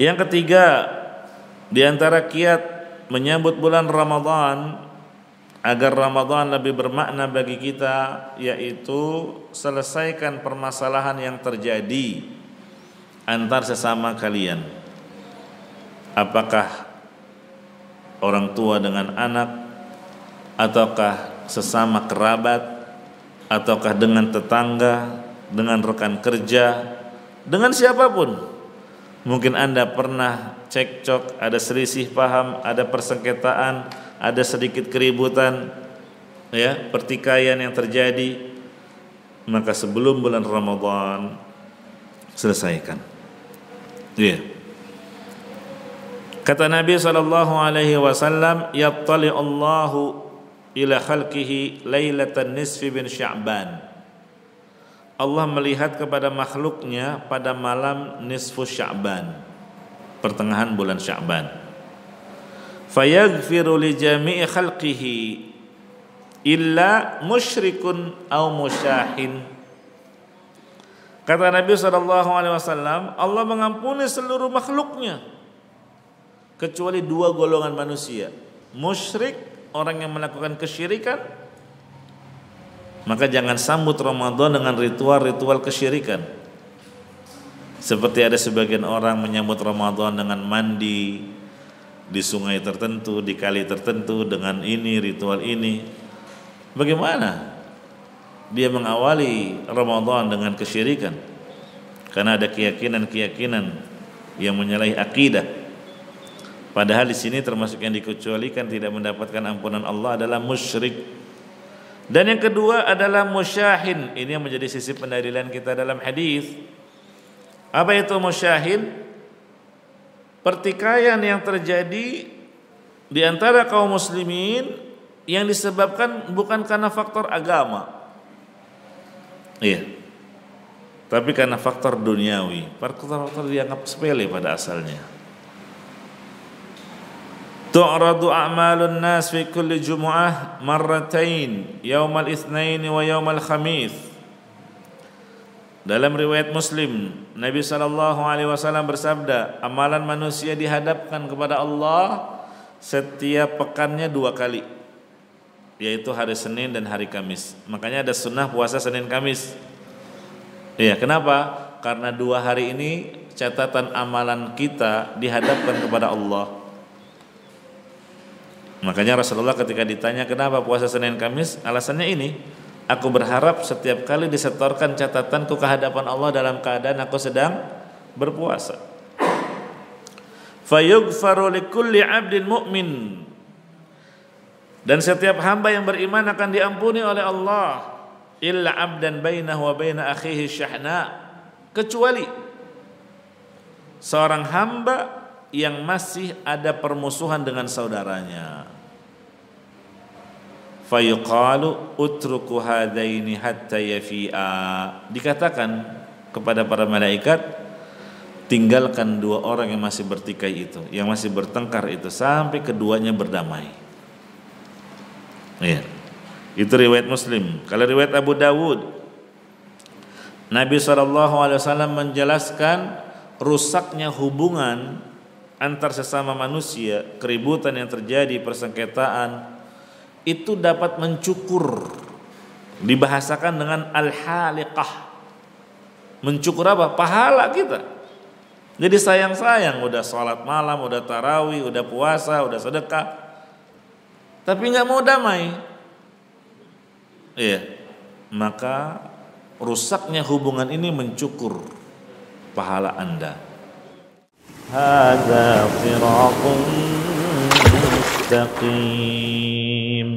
Yang ketiga, di antara kiat menyambut bulan Ramadan agar Ramadan lebih bermakna bagi kita yaitu selesaikan permasalahan yang terjadi antar sesama kalian. Apakah orang tua dengan anak ataukah sesama kerabat ataukah dengan tetangga, dengan rekan kerja, dengan siapa pun. Mungkin Anda pernah cekcok, ada selisih paham, ada persengketaan, ada sedikit keributan, ya, pertikaian yang terjadi. Maka sebelum bulan Ramadan selesaikan. Iya. Kata Nabi sallallahu alaihi wasallam, "Yattali Allahu ila khalqihi lailatan nisfi bin Sya'ban." Allah melihat kepada makhluknya pada malam nisfu Sya'ban pertengahan bulan Sya'ban. Fayaghfiru li jami'i khalqihi illa musyrikun aw musyahin. Kata Nabi sallallahu alaihi wasallam Allah mengampuni seluruh makhluknya kecuali dua golongan manusia musyrik orang yang melakukan kesyirikan maka jangan sambut Ramadan dengan ritual-ritual kesyirikan. Seperti ada sebagian orang menyambut Ramadan dengan mandi di sungai tertentu, di kali tertentu dengan ini ritual ini. Bagaimana dia mengawali Ramadan dengan kesyirikan? Karena ada keyakinan-keyakinan yang menyalahi akidah. Padahal di sini termasuk yang dikecualikan tidak mendapatkan ampunan Allah adalah musyrik dan yang kedua adalah musyahin. Ini yang menjadi sisi pendalilan kita dalam hadis. Apa itu musyahin? Pertikaian yang terjadi di antara kaum muslimin yang disebabkan bukan karena faktor agama. Iya. Tapi karena faktor duniawi, faktor-faktor dianggap sepele pada asalnya. تعرض أعمال الناس في كل جمعة مرتين يوم الاثنين ويوم الخميس Dalam riwayat Muslim, Nabi Shallallahu Alaihi Wasallam bersabda, amalan manusia dihadapkan kepada Allah setiap pekannya dua kali, yaitu hari Senin dan hari Kamis. Makanya ada sunnah puasa Senin Kamis. Iya, kenapa? Karena dua hari ini catatan amalan kita dihadapkan kepada Allah. Makanya Rasulullah ketika ditanya kenapa puasa Senin Kamis, alasannya ini, aku berharap setiap kali disetorkan catatanku ke hadapan Allah dalam keadaan aku sedang berpuasa. Fayughfaru likulli 'abdin mu'min. Dan setiap hamba yang beriman akan diampuni oleh Allah illa 'abdan bainahu wa baina akhihi syahna kecuali seorang hamba yang masih ada permusuhan dengan saudaranya. Fayuqalu utruku hadaini hatta yafi'a. Dikatakan kepada para malaikat tinggalkan dua orang yang masih bertikai itu, yang masih bertengkar itu sampai keduanya berdamai. Iya. Itu riwayat Muslim. Kalau riwayat Abu Dawud, Nabi SAW menjelaskan rusaknya hubungan antar sesama manusia, keributan yang terjadi, persengketaan itu dapat mencukur. Dibahasakan dengan al-haliqah. Mencukur apa? Pahala kita. Jadi sayang-sayang udah sholat malam, udah tarawih, udah puasa, udah sedekah. Tapi nggak mau damai. Iya. Maka rusaknya hubungan ini mencukur pahala Anda. هذا صراط مستقيم.